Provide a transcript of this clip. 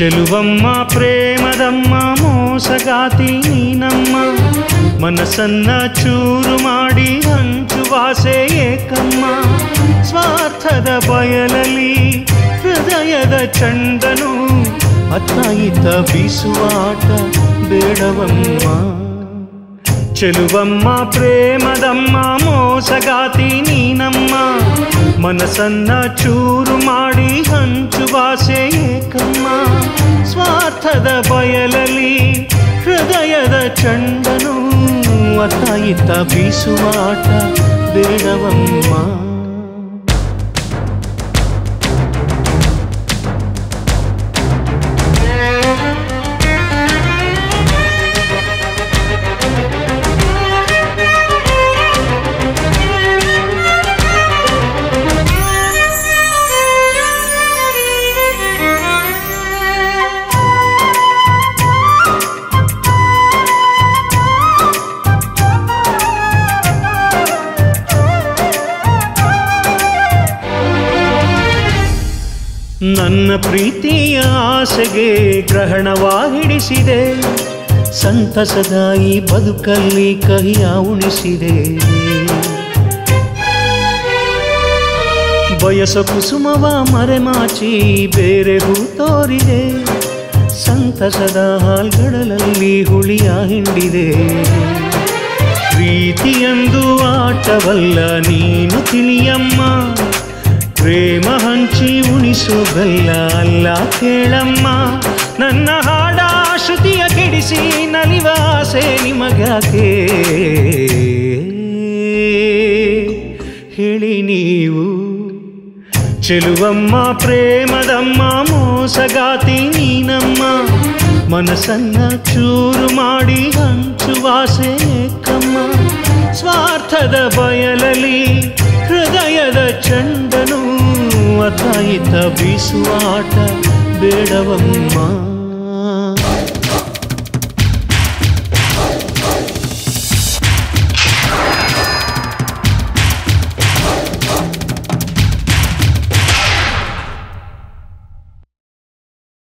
ಚೆಲುವಮ್ಮ ಪ್ರೇಮದಮ್ಮ ಮೋಸಗಾತಿ ನೀನಮ್ಮ ಮನಸ್ಸನ್ನ ಚೂರು ಮಾಡಿ ಹಂಚುವಾಸೆ ಏಕಮ್ಮ ಸ್ವಾರ್ಥದ ಬಯಲಲ್ಲಿ ಹೃದಯದ ಚಂಡನು ಅತ್ತ ಇತ್ತ ಬೀಸುವಾಟ ಬೇಡವಮ್ಮ ಚೆಲುವಮ್ಮ ಪ್ರೇಮದಮ್ಮ ಮೋಸಗಾತಿ ನೀನಮ್ಮ ಮನಸ್ಸನ್ನ ಚೂರು ಮಾಡಿ ಹಂಚುವಾಸೆ ಕಮ್ಮ ಸ್ವಾರ್ಥದ ಬಯಲಲ್ಲಿ ಹೃದಯದ ಚಂಡನು. ಒತ್ತಾಯಿತ ಬೀಸುವಾಟ ಬೇಡವಮ್ಮ. ನನ್ನ ಪ್ರೀತಿಯ ಆಸೆಗೆ ಗ್ರಹಣವಾಗಿಡಿಸಿದೆ. ಸಂತಸದ ಈ ಬದುಕಲ್ಲಿ ಕಹಿಯ ಉಣಿಸಿದೆ. ಬಯಸ ಕುಸುಮವ ಮರೆಮಾಚಿ ಬೇರೆ ಹೂ ತೋರಿದೆ. ಸಂತಸದ ಹಾಲ್ಗಡಲಲ್ಲಿ ಹುಳಿಯ ಹಿಂಡಿದೆ. ಪ್ರೀತಿಯಂದು ಆಟವಲ್ಲ ನೀನು ತಿಳಿಯಮ್ಮ. ಪ್ರೇಮ ಹಂಚಿ ಉಣಿಸೋಗಲ್ಲ ಅಲ್ಲ ಕೇಳಮ್ಮ. ನನ್ನ ಹಾಡ ಶ್ರುತಿಯ ಕೆಡಿಸಿ ನಲಿವಾಸೆ ನಿಮಗಾಕೆ ಹೇಳಿ ನೀವು. ಚೆಲುವಮ್ಮ, ಪ್ರೇಮದಮ್ಮ, ಮೋಸಗಾತಿ ನೀನಮ್ಮ. ಮನಸ್ಸನ್ನ ಚೂರು ಮಾಡಿ ಹಂಚುವಾಸೆ ಕಮ್ಮ ಸ್ವಾರ್ಥದ ಬಯಲಲಿ ಹೃದಯದ ಚಂಡನು ಅತಾಯಿತ ಬೀಸುವಾಟ ಬೇಡವಮ್ಮ.